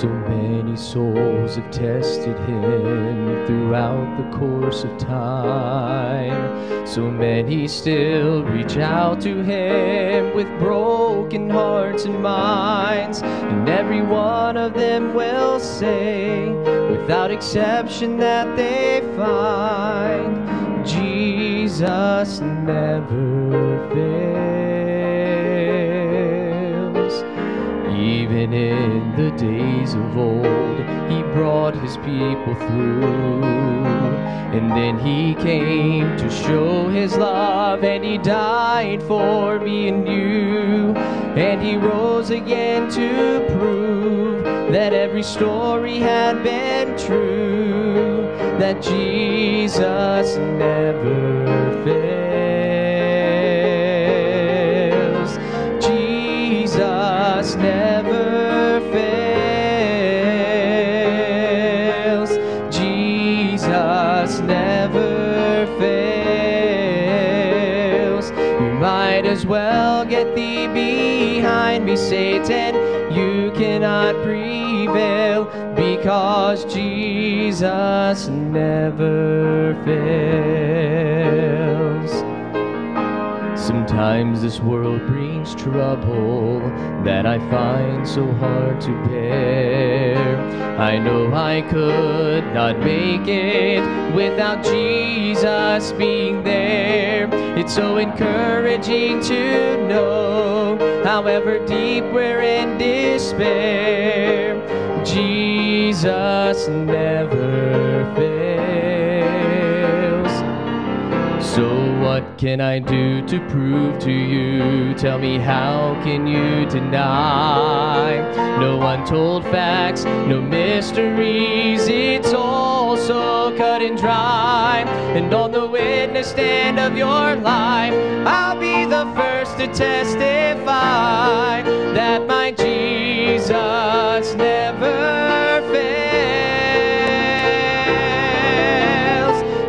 So many souls have tested him throughout the course of time. So many still reach out to him with broken hearts and minds. And every one of them will say, without exception, that they find Jesus never fails. Even in the days of old, he brought his people through. And then he came to show his love, and he died for me and you. And he rose again to prove that every story had been true, that Jesus never as well get thee behind me, Satan. You cannot prevail because Jesus never fails. Sometimes this world brings trouble that I find so hard to bear. I know I could not make it without Jesus being there. It's so encouraging to know, however deep we're in despair, Jesus never fails. So what can I do to prove to you? Tell me how can you deny? No untold facts, no mysteries, it's all so cut and dry. And on the witness stand of your life, I'll be the first to testify that my Jesus never fails.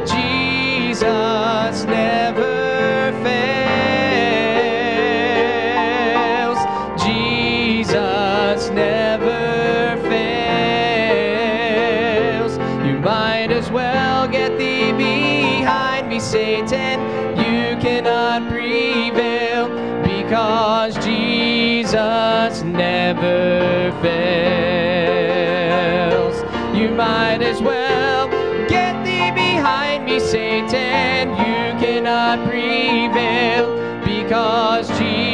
Jesus never fails. Jesus never fails. You might as well get thee behind me, Satan. You cannot prevail because Jesus never fails. You might as well get thee behind me, Satan. You cannot prevail because Jesus